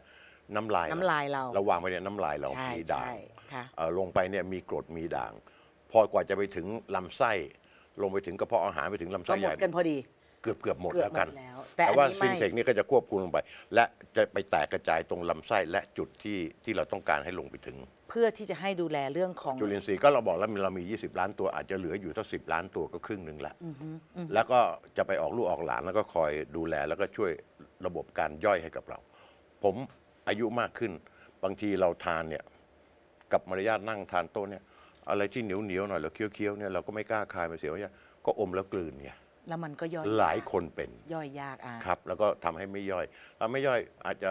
น้ำลายน้ำลายเราเราวางไปเนี่ยน้ำลายเราใช่มีด่างใช่ค่ะเอ่อลงไปเนี่ยมีกรดมีด่าง พอกว่าจะไปถึงลำไส้ ลงไปถึงกระเพาะอาหารไปถึงลำก็ไส้หใหมญ่ดกันพอดีเกือบเกือบหมดเกือบแล้วกันหมดแล้วแต่อันว่านี้ไม่ซินเทคนี่ก็จะควบคุมลงไป และจะไปแตกกระจายตรงลำไส้และจุดที่ที่เราต้องการให้ลงไปถึง เพื่อที่จะให้ดูแลเรื่องของ จุลินทรีย์ก็เราบอกแล้วเรามี 20 ล้านตัวอาจจะเหลืออยู่ถ้า10ล้านตัวก็ครึ่งหนึ่งละแล้วก็จะไปออกลูกออกหลานแล้วก็คอยดูแลแล้วก็ช่วยระบบการย่อยให้กับเรา ผมอายุมากขึ้น บางทีเราทานเนี่ยกับมารยาทนั่งทานโต๊ะเนี่ย อะไรที่เหนียวเหนียวๆหน่อยหรือเคี้ยวๆเนี่ยเราก็ไม่กล้าคายไปเสียว่าก็อมแล้วกลืนเนี่ยแล้วมันก็ย่อยหลายกคนเป็นย่อยยากอะครับ แล้วก็ทำให้ไม่ย่อยถ้าไม่ย่อยอาจจะ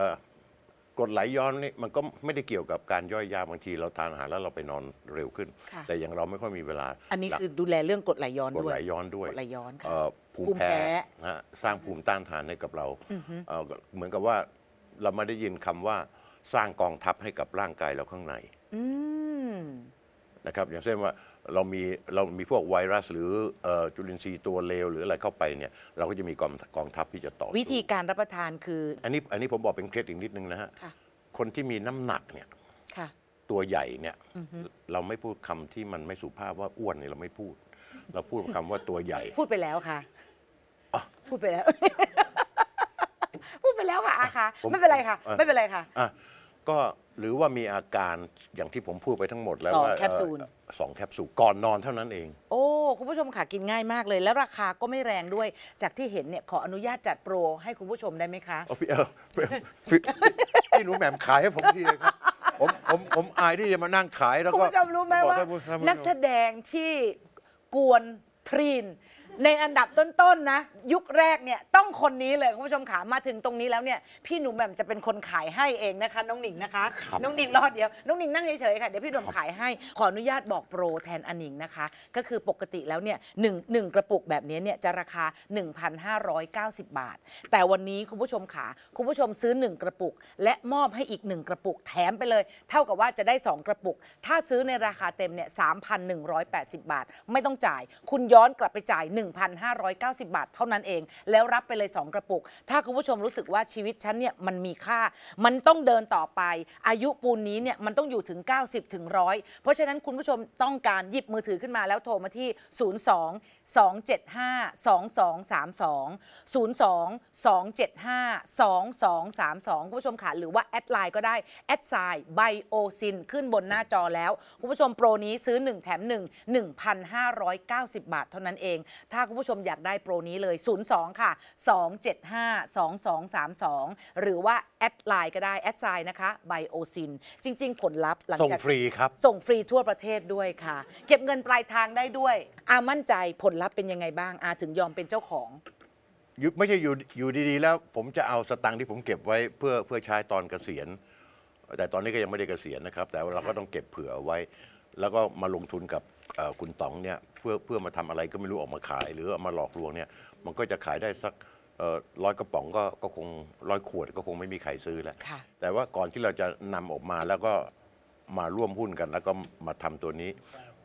กรดไหลย้อนนี่มันก็ไม่ได้เกี่ยวกับการย่อยยาบางทีเราทานอาหารแล้วเราไปนอนเร็วขึ้น ค่ะ แต่อย่างเราไม่ค่อยมีเวลาอันนี้คือดูแลเรื่องกรดไหลย้อนกรดด้วยไหลย้อนด้วย กรดไหลย้อนค่ะ เอ่อภูภูมิมิแพ้แพ้นะฮะสร้างภูมิต้านทานให้กับเราเอ่อเหมือนกับว่าเราไม่ได้ยินคำว่าสร้างกองทัพให้กับร่างกายเราข้างในอืม นะครับอย่างเช่นว่า เรามีเรามีพวกไวรัส หรือเอ่อจุลินทรีย์ตัวเลวหรืออะไรเข้าไปเนี่ยเราก็จะมีกองกองทัพที่จะต่อสู้วิธีการรับประทานคือ อันนี้อันนี้ผมบอกเป็นเคล็ดอีกนิดนึงนะฮะค่ะคนที่มีน้ำหนักเนี่ยค่ะตัวใหญ่เนี่ยเราไม่พูดคำที่มันไม่สุภาพว่าอ้วนเนี่ยเราไม่พูด เราพูดคำว่าตัวใหญ่ พูดไปแล้วค่ะอะพูดไปแล้ว พูดไปแล้วค่ะอาค่ะผมไม่เป็นไรค่ะอะ ไม่เป็นไรค่ะอะ ก็หรือว่ามีอาการอย่างที่ผมพูดไปทั้งหมดแล้วสองว่าแคปซูล เอ่อสองแคปซูลก่อนนอนเท่านั้นเอง โอ้ คุณผู้ชมค่ะกินง่ายมากเลย แล้วราคาก็ไม่แรงด้วย จากที่เห็นเนี่ยขออนุญาตจัดโปรให้คุณผู้ชมได้ไหมคะ เอาพี่เออพี่พี่พี่หนูแหม่มขายให้ผมทีเลยครับ ผมผมผมอายที่จะมานั่งขายแล้วคุณก็ผู้ชมรู้ไหมบอกว่า ท่นผู้ท่ผู้ชม นักแสดงที่กวนทรีน ในอันดับต้นๆนะ ยุคแรกเนี่ยต้องคนนี้เลยคุณผู้ชมขามาถึงตรงนี้แล้วเนี่ยพี่หนูแหม่มจะเป็นคนขายให้เองนะคะ น้องหนิงนะคะ น้องหนิงรอเดี๋ยว น้องหนิงนั่งเฉยๆค่ะเดี๋ยวพี่หนุ่มขายให้ขออนุญาตบอกโปรแทนอันหนิงนะคะ ก็คือปกติแล้วเนี่ยหนึ่งหนึ่งกระปุกแบบนี้เนี่ยจะราคา 1,590 บาท แต่วันนี้คุณผู้ชมขาคุณผู้ชมซื้อ 1 กระปุก และมอบให้อีก 1 กระปุกแถมไปเลย เท่ากับว่าจะได้ 2 กระปุก ถ้าซื้อในราคาเต็มเนี่ย3,180 บาท ไม่ต้องจ่าย คุณย้อนกลับไปจ่าย1,590 บาท เท่านั้นเอง แล้วรับไปเลย 2 กระปุก ถ้าคุณผู้ชมรู้สึกว่าชีวิตฉันเนี่ยมันมีค่า มันต้องเดินต่อไป อายุปูนนี้เนี่ยมันต้องอยู่ถึง 90ถึงร้อยเพราะฉะนั้นคุณผู้ชมต้องการหยิบมือถือขึ้นมาแล้วโทรมาที่ 02 275 2232 02 275 2232 คุณผู้ชมค่ะหรือว่าแอดไลน์ก็ได้at sign ไบโอซินขึ้นบนหน้าจอแล้ว คุณผู้ชมโปรนี้ซื้อ 1 แถม 1 1,590 บาทเท่านั้นเองถ้าคุณผู้ชมอยากได้โปรนี้เลย 02 ค่ะ 275 2232 หรือว่า add ไลน์ก็ได้ at sign นะคะไบโอซิน จริง ๆ ผลลัพธ์หลังส่งจากฟรีครับ ส่งฟรีทั่วประเทศด้วยค่ะ เก็บเงินปลายทางได้ด้วย อามั่นใจผลลัพธ์เป็นยังไงบ้าง อาถึงยอมเป็นเจ้าของ อยู่ไม่ใช่อยู่อยู่ดีๆ แล้วผมจะเอาสตังค์ที่ผมเก็บไว้เพื่อเพื่อใช้ตอนเกษียณ แต่ตอนนี้ก็ยังไม่ได้เกษียณนะครับ แต่ว่าเราก็ต้องเก็บเผื่อเอาไว้ แล้วก็มาลงทุนกับเอ่อ คุณต๋องเนี่ยเพื่อเพื่อมาทำอะไรก็ไม่รู้ออกมาขาย หรือเอามาหลอกลวงเนี่ยมันก็จะขายได้สักร้อยกระป๋องก็ก็คงร้อยขวดก็คงไม่มีใครซื้อแล้วค่ะแต่ว่าก่อนที่เราจะนำออกมาแล้วก็มาร่วมหุ้นกันแล้วก็มาทำตัวนี้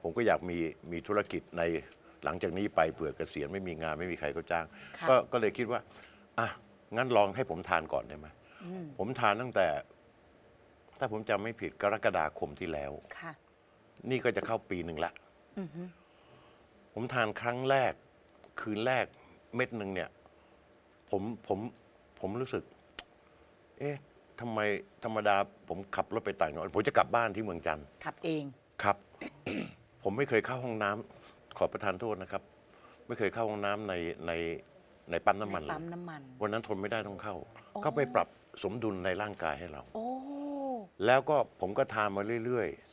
ผมก็อยากมีมีธุรกิจในหลังจากนี้ไปเผื่อเกษียณไม่มีงานไม่มีใครก็จ้างค่ะก็ก็เลยคิดว่าอะงั้นลองให้ผมทานก่อนได้ไหมผมทานตั้งแต่ ถ้าผมจำไม่ผิดกรกฎาคมที่แล้วค่ะนี่ก็จะเข้าปีหนึ่งละ ผมทานครั้งแรก คืนแรกเม็ดหนึ่งเนี่ย ผมผมผมรู้สึก เอ๊ะทำไมธรรมดาผมขับรถไปต่างจังหวัดผมจะกลับบ้านที่เมืองจันทร์ขับเองครับ ผมไม่เคยเข้าห้องน้ำขอประทานโทษนะครับ ไม่เคยเข้าห้องน้ำในในในปั๊มน้ำมันในเลปั๊มยน้ำมัน วันนั้นทนไม่ได้ต้องเข้าโอ้ก็ไปปรับสมดุลในร่างกายให้เราโอ้แล้วก็ผมก็ทานมาเรื่อยๆ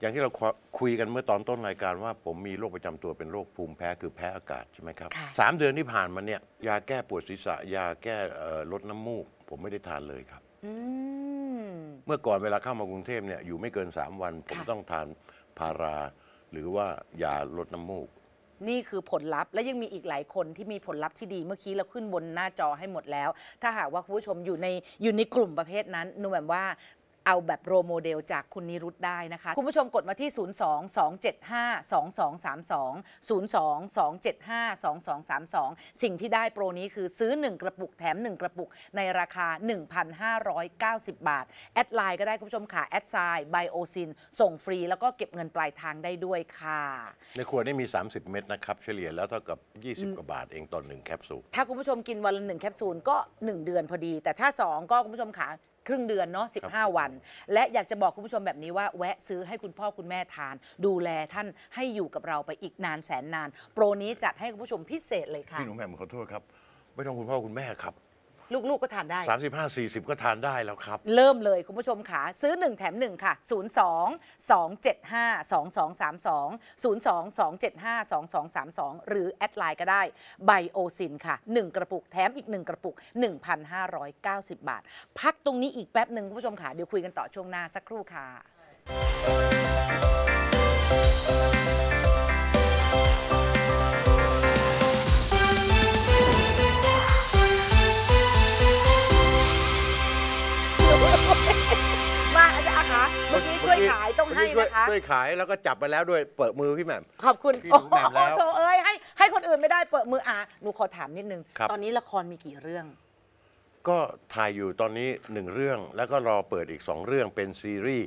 อย่างที่เราคุยกันเมื่อตอนต้นรายการว่า ผมมีโรคประจำตัวเป็นโรคภูมิแพ้คือแพ้อากาศใช่ไหมครับค่ะสามเดือนที่ผ่านมาเนี่ยยาแก้ปวดศีรษะ ยาแก้เอ่อลดน้ำมูก ผมไม่ได้ทานเลยครับอืมเมื่อก่อนเวลาเข้ามากรุงเทพเนี่ยอยู่ไม่เกิน 3 วัน ผมค่ะต้องทานพารา หรือว่ายาลดน้ำมูก นี่คือผลลัพธ์และยังมีอีกหลายคนที่มีผลลัพธ์ที่ดีเมื่อกี้เราขึ้นบนหน้าจอให้หมดแล้ว ถ้าหากว่าคุณผู้ชมอยู่ในอยู่ในกลุ่มประเภทนั้นหนูแบบว่า เอาแบบโรโมเดลจากคุณนิรุตได้นะคะ คุณผู้ชมกดมาที่ 0 2 2 7 5 2 2 3 2 0 2 2 7 5 2 2 3 2 สิ่งที่ได้โปรนี้คือซื้อ 1 กระปุกแถม 1 กระปุกในราคา 1,590 บาท add ไลน์ก็ได้คุณผู้ชมค่ะ at sign ไบโอซินส่งฟรีแล้วก็เก็บเงินปลายทางได้ด้วยค่ะ ในขวดนี่มี 30 เม็ดนะครับ เฉลี่ยแล้วเท่ากับ 20 กว่าบาทเองต่อหนึ่งแคปซูลถ้าคุณผู้ชมกินวันละหนึ่งแคปซูลก็ 1 เดือนพอดี แต่ถ้า 2 ก็คุณผู้ชมขา ครึ่งเดือนเนาะครับ15 วัน และอยากจะบอกคุณผู้ชมแบบนี้ว่าแวะซื้อให้คุณพ่อคุณแม่ทาน ดูแลท่านให้อยู่กับเราไปอีกนานแสนนาน โปรนี้จัดให้คุณผู้ชมพิเศษเลยค่ะ พี่หนูแหม่มขอโทษครับ ไม่ต้องคุณพ่อคุณแม่ครับ ลูกๆก็ทานได้ 35 40 ก็ทานได้แล้วครับ เริ่มเลยคุณผู้ชมขาซื้อ 1 แถม 1 ค่ะ 02 275 2232 02 275 2232 หรือแอดไลน์ก็ได้ไบโอซินค่ะ 1 กระปุกแถมอีก 1 กระปุก 1,590 บาท พักตรงนี้อีกแป๊บหนึ่งคุณผู้ชมค่ะ เดี๋ยวคุยกันต่อช่วงหน้าสักครู่ค่ะ วยขายต้องให้เมื่อกี้นะคะช่วยช่วยขายแล้วก็จับไปแล้วด้วยเปิดมือพี่แหม่มขอบคุณพี่หโอ้นูโหแหม่มแล้วโถเอ้ยให้ให้คนอื่นไม่ได้เปิดมืออะหนูขอถามนิดนึงครับตอนนี้ละครมีกี่เรื่อง ก็ถ่ายอยู่ตอนนี้หนึ่งเรื่องแล้วก็รอเปิดอีกสองเรื่องเป็นซีรีส์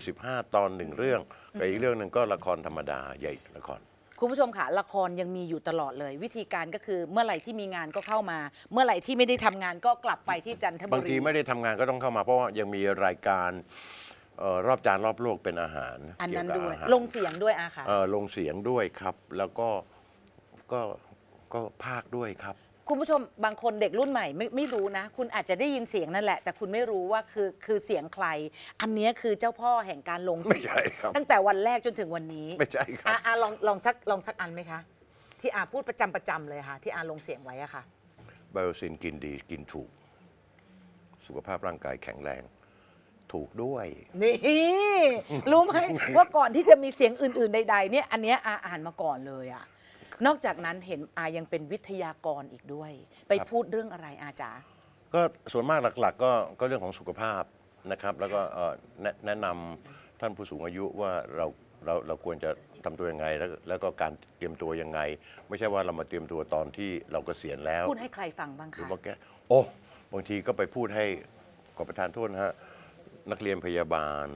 25 ตอนหนึ่งเรื่องแต่อีกเรื่องหนึ่งก็ละครธรรมดาใหญ่ละครคุณผู้ชมค่ะละครยังมีอยู่ตลอดเลย วิธีการก็คือเมื่อไหร่ที่มีงานก็เข้ามา เมื่อไหร่ที่ไม่ได้ทำงานก็กลับไปที่จันทบุบางรีทีไม่ได้ทำงานก็ต้องเข้ามาเพราะว่ายังมีรายการเอ่อ รอบจานรอบโลกเป็นอาหารอันนั้นเกี่ด้วยกับอาหารลงเสียงด้วยอาค่ะเอ่อลงเสียงด้วยครับ แล้วก็ก็ก็ภาคด้วยครับ คุณผู้ชมบางคนเด็กรุ่นใหม่ไม่ไม่รู้นะ คุณอาจจะได้ยินเสียงนั่นแหละ แต่คุณไม่รู้ว่าคือคือเสียงใคร อันเนี้ยคือเจ้าพ่อแห่งการลงไม่เสียใช่งครับตั้งแต่วันแรกจนถึงวันนี้ไม่ใช่ครัอาบอาลองลองสักลองสักอันไหมคะ ที่อาพูดประจำประจำเลยค่ะ ที่อาลงเสียงไว้อะค่ะไบโอซินกินดีกินถูก สุขภาพร่างกายแข็งแรง ถูกด้วย นี่ รู้ไหมว่าก่อนที่จะมีเสียงอื่น ๆ ใด ๆ เนี่ย อันเนี้ยอาอ่านมาก่อนเลยอะนอกจากนั้นเห็นอายังเป็นวิทยากรอีกด้วย ไปครับพูดเรื่องอะไรอาจ๋าก็ส่วนมากหลัก ๆ ก็ก็เรื่องของสุขภาพนะครับ แล้วก็เอ่อแนะแนะนำท่านผู้สูงอายุว่าเราเราเราควรจะทำตัวยังไงแล้วแล้วก็การเตรียมตัวยังไง ไม่ใช่ว่าเรามาเตรียมตัวตอนที่เราเกษียณแล้ว พูดให้ใครฟังบ้างหรือคะว่าแกโอ้บางทีก็ไปพูดให้ขอประทานโทษนะฮะ นักเรียนพยาบาล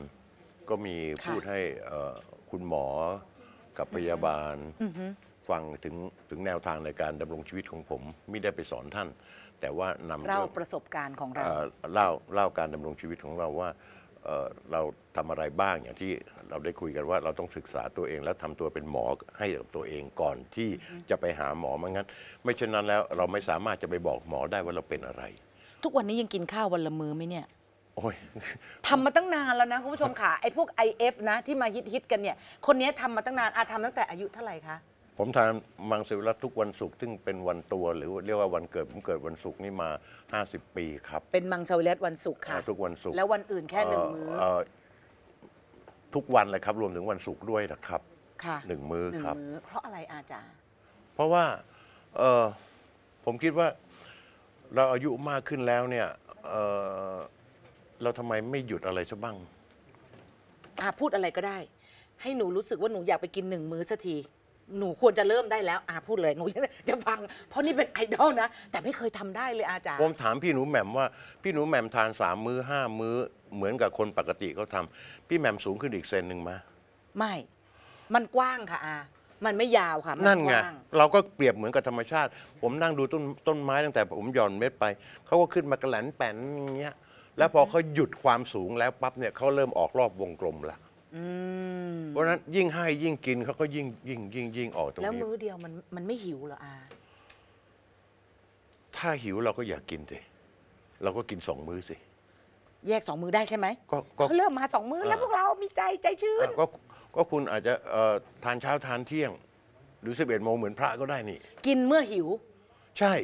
ก็มีค่ะพูดให้เอ่อคุณหมอกับพยาบาลฟังถึงถึงแนวทางในการดำรงชีวิตของผมไม่ได้ไปสอนท่าน แต่ว่านำเล่าเรื่องประสบการณ์ของเราเอ่อเล่าเล่าการดำรงชีวิตของเราว่าเอ่อเราทำอะไรบ้างอย่างที่เราได้คุยกันว่าเราต้องศึกษาตัวเองแล้วทำตัวเป็นหมอให้กับตัวเองก่อนที่จะไปหาหมอมางั้น ไม่เช่นนั้นแล้วเราไม่สามารถจะไปบอกหมอได้ว่าเราเป็นอะไร ทุกวันนี้ยังกินข้าววันละมือไหมเนี่ย โอ้ยทำมาตั้งนานแล้วนะคุณผู้ชมค่ะไอ้พวก IF นะที่มาฮิตฮิตๆกันเนี่ย คนนี้ทำมาตั้งนานอาทำตั้งแต่อายุเท่าไหร่คะ ผมทานมังสวิรัตทุกวันศุกร์ซึ่งเป็นวันตัวหรือเรียกว่าวันเกิด ผมเกิดวันศุกร์นี่มา 50 ปีครับ เป็นมังสวิรัตวันศุกร์ค่ะอ่าทุกวันศุกร์แล้ววันอื่นแค่หนึ่งมื้อเทุกวันเลยครับ รวมถึงวันศุกร์ด้วยนะครับค่ะหนึ่งมื้อหนึ่งครับมื้อเพราะอะไรอาจารย์เพราะว่าเอ่อผมคิดว่าเราอายุมากขึ้นแล้วเนี่ย เอ่อเราทำไมไม่หยุดอะไรซะบ้าง อ่าพูดอะไรก็ได้ ให้หนูรู้สึกว่าหนูอยากไปกินหนึ่งมื้อสักที หนูควรจะเริ่มได้แล้วอาพูดเลยหนูจะฟัง เพราะนี่เป็นไอดอลนะ แต่ไม่เคยทำได้เลยอาจารย์ ผมถามพี่หนูแหม่มว่า พี่หนูแหม่มทานสามมื้อห้ามื้อ เหมือนกับคนปกติเขาทำพี่แหม่มสูงขึ้นอีกเซนหนึ่งไหมไม่ มันกว้างค่ะอา มันไม่ยาวค่ะมันั่นกไงว้าง เราก็เปรียบเหมือนกับธรรมชาติ ผมนั่งดูต้นต้นไม้ตั้งแต่ผมหย่อนเม็ดไปเขาก็ขึ้นมากระแหลนแป่นอย่างเงี้ย แล้วพอเขาหยุดความสูงแล้วปั๊บเนี่ยเขาเริ่มออกรอบวงกลมละอืมเพราะฉะนั้นยิ่งให้ยิ่งกินเขาก็ยิ่งยิ่งยิ่งยิ่งออกตรงแล้วนี้มื้อเดียวมันมันไม่หิวเหรออา ถ้าหิวเราก็อยากกินสิเราก็กินสองมื้อสิ แยกสองมื้อได้ใช่ไหมก็ก็เขาเริ่มมาสองมื้อแล้วอ่าพวกเรามีใจใจชื้นอะก็ก็คุณอาจจะเอ่อทานเช้าทานเที่ยง หรือสิบเอ็ดโมงเหมือนพระก็ได้นี่ กินเมื่อหิว ใช่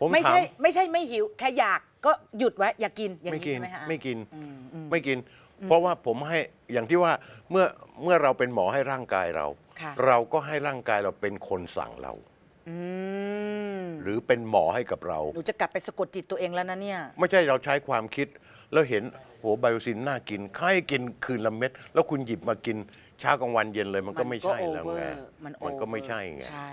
ผมไม่ถาใช่มไม่ใช่ไม่หิวแค่อยาก ก็หยุดไว้อย่ากินอย่างไม่นี้กินใช่ไหมฮะอาไม่กินอืมอืม ไม่กิน เพราะว่าผมให้อย่างที่ว่าเมื่อเมื่อเราเป็นหมอให้ร่างกายเรา ค่ะ เราก็ให้ร่างกายเราเป็นคนสั่งเรา อืมหรือเป็นหมอให้กับเรา หนูจะกลับไปสะกดจิตตัวเองแล้วนะเนี่ย ไม่ใช่เราใช้ความคิด แล้วเห็นโหไบโอซินน่ากินใครกินคืนละเม็ด แล้วคุณหยิบมากินเช้ากลางวันเย็นเลยมันก็ไม่ใช่แล้วไงมันมันก็ไม่ใช่ over ไง ใช่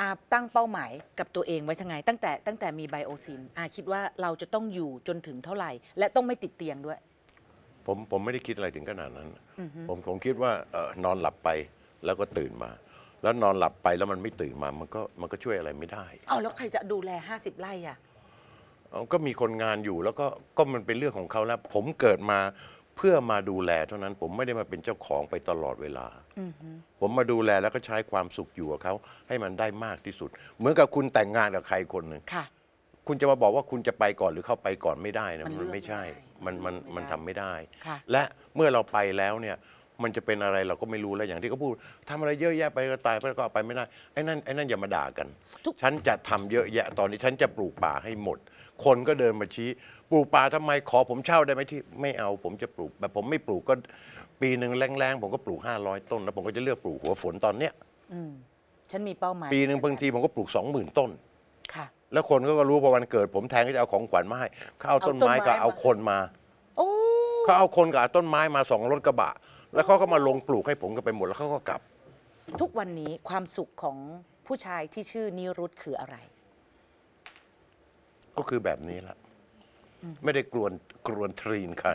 อาตั้งเป้าหมายกับตัวเองไว้ทั้งไง ตั้งแต่ตั้งแต่มีไบโอซินอาคิดว่าเราจะต้องอยู่จนถึงเท่าไหร่ และต้องไม่ติดเตียงด้วย ผมผมไม่ได้คิดอะไรถึงขนาดนั้น ผมผมคิดว่าเอ่อนอนหลับไปแล้วก็ตื่นมา แล้วนอนหลับไปแล้วมันไม่ตื่นมามันก็มันก็ช่วยอะไรไม่ได้เอาแล้วใครจะดูแล 50 ไร่อะเอาก็มีคนงานอยู่แล้วก็ก็มันเป็นเรื่องของเขาแล้ว ผมเกิดมา เพื่อมาดูแลเท่านั้นผมไม่ได้มาเป็นเจ้าของไปตลอดเวลา ผมมาดูแลแล้วก็ใช้ความสุขอยู่กับเขาให้มันได้มากที่สุด เหมือนกับคุณแต่งงานกับใครคนหนึ่งค่ะคุณจะมาบอกว่าคุณจะไปก่อนหรือเข้าไปก่อนไม่ได้นะมันมันไม่ใช่เลือกไม่ได้มันมันมันมันไม่ทำไม่ได้ค่ะและเมื่อเราไปแล้วเนี่ย มันจะเป็นอะไรเราก็ไม่รู้แล้วอย่างที่เขาพูดทำอะไรเยอะแยะไปก็ตายไปก็เอาไปไม่ได้ไอ้นั่นไอ้นั่นอย่ามาด่ากัน ทุก ฉันจะทำเยอะแยะตอนนี้ฉันจะปลูกป่าให้หมด คนก็เดินมาชี้ ปลูกป่าทำไมขอผมเช่าได้ไหมที่ไม่เอาผมจะปลูกแบบผมไม่ปลูกก็ปีหนึ่งแรงๆผมก็ปลูก 500 ต้น แล้วผมก็จะเลือกปลูกหัวฝนตอนเนี้ยอืมฉันมีเป้าหมายปีหนึ่งบางทีผมก็ปลูก 20,000 ต้น ค่ะ แล้วคนก็รู้พอวันเกิด ผมแทนก็จะเอาของขวัญมาให้เขาเอาต้นไม้เอาต้นไม้ก็เอามาคนมา โอ้ เขาเอาคนกับเอาต้นไม้มาสองรถกระบะ แล้วเขาก็มาลงปลูกให้ผมก็ไปหมดแล้วเขาก็กลับ ทุกวันนี้ความสุขของผู้ชายที่ชื่อนิรุตคืออะไร ก็คือแบบนี้ละไม่ได้กลวนกลวนทรีนใคร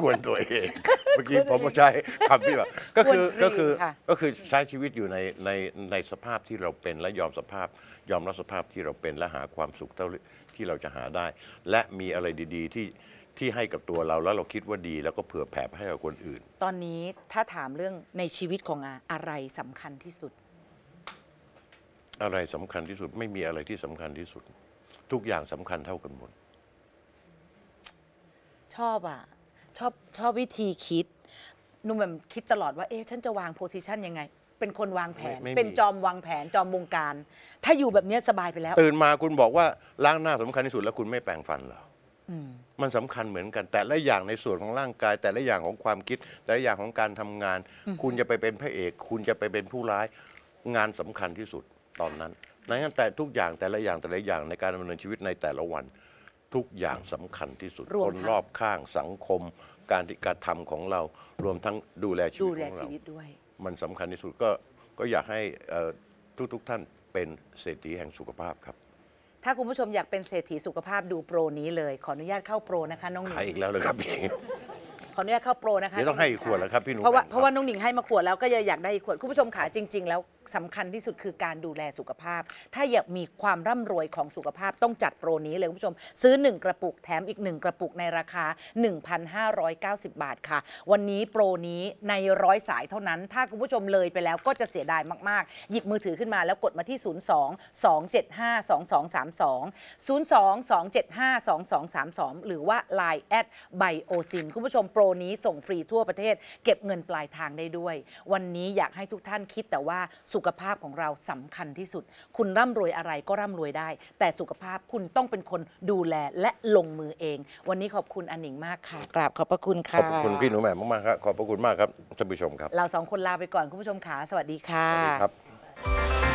กวนตัวเอง เมื่อกี้ผมก็ใช้คำที่แบบก็คือกวนทรีนก็คือค่ะก็คือใช้ชีวิตอยู่ในในในสภาพที่เราเป็นและยอมสภาพ ยอมรับสภาพที่เราเป็นและหาความสุขเท่าที่เราจะหาได้ และมีอะไรดี ๆ ที่ ที่ให้กับตัวเราแล้วเราคิดว่าดี แล้วก็เผื่อแผ่ให้กับคนอื่น ตอนนี้ถ้าถามเรื่องในชีวิตของอาอะไรสำคัญที่สุด อะไรสำคัญที่สุดไม่มีอะไรที่สำคัญที่สุด ทุกอย่างสำคัญเท่ากันหมด ชอบอะ ชอบชอบวิธีคิดนุ่มแบบคิดตลอดว่าเอ๊ะฉันจะวางโพสิชันยังไง เป็นคนวางแผน ไม่ไม่มี เป็นจอมวางแผนจอมวงการ ถ้าอยู่แบบเนี้ยสบายไปแล้ว ตื่นมาคุณบอกว่าล้างหน้าสำคัญที่สุดแล้วคุณไม่แปรงฟันเหรออื มมันสำคัญเหมือนกัน แต่ละอย่างในส่วนของร่างกาย แต่ละอย่างของความคิด แต่ละอย่างของการทำงาน คุณจะไปเป็นพระเอก คุณจะไปเป็นผู้ร้าย งานสำคัญที่สุดตอนนั้นดังนั้นแต่ทุกอย่างแต่ละอย่างแต่ละอย่างในการดำเนินชีวิตในแต่ละวัน ทุกอย่างสำคัญที่สุดรวมคนทั้งรอบข้างสังคม การที่การทำของเรารวมทั้งดูแลชีดูวิตแลของชีเราวิตด้วยมันสำคัญที่สุดก็ก็อยากให้ทุกทุกๆท่านเป็นเศรษฐีแห่งสุขภาพครับ ถ้าคุณผู้ชมอยากเป็นเศรษฐีสุขภาพดูโปรนี้เลย ขออนุญาตเข้าโปรนะคะน้องหนิใครงอีกแล้วเลยครับพี่ ออนุญาตเข้าโปรนะคะเดี๋ยวต้องให้อีกขวดแล้วครับพี่หนูเพราะว่าแหม่มครับเพราะว่าน้องหนิงให้มาขวดแล้วก็อยากได้อีกขวดคุณผู้ชมขาจริง ๆ แล้วสำคัญที่สุดคือการดูแลสุขภาพ ถ้าอยากมีความร่ำรวยของสุขภาพต้องจัดโปรนี้เลยคุณผู้ชม ซื้อ 1 กระปุกแถมอีก 1 กระปุกในราคา 1,590 บาทค่ะ วันนี้โปรนี้ในร้อยสายเท่านั้น ถ้าคุณผู้ชมเลยไปแล้วก็จะเสียดายมากๆ หยิบมือถือขึ้นมาแล้วกดมาที่ 02 275 2232 02 275 2232 หรือว่า Line แอดไบโอซินคุณผู้ชมโปรนี้ส่งฟรีทั่วประเทศ เก็บเงินปลายทางได้ด้วย วันนี้อยากให้ทุกท่านคิดแต่ว่าสุขภาพของเราสำคัญที่สุด คุณร่ำรวยอะไรก็ร่ำรวยได้ แต่สุขภาพคุณต้องเป็นคนดูแลและลงมือเอง วันนี้ขอบคุณอันหนิงมากค่ะ กราบขอบพระคุณขค่ะอบคุณพี่หนูแหม่มมากๆครับขอบพระคุณมากครับท่านผู้ชมครับ เราสองคนลาไปก่อนคุณผู้ชมขาสวัสดีค่ะสวัสดีครับ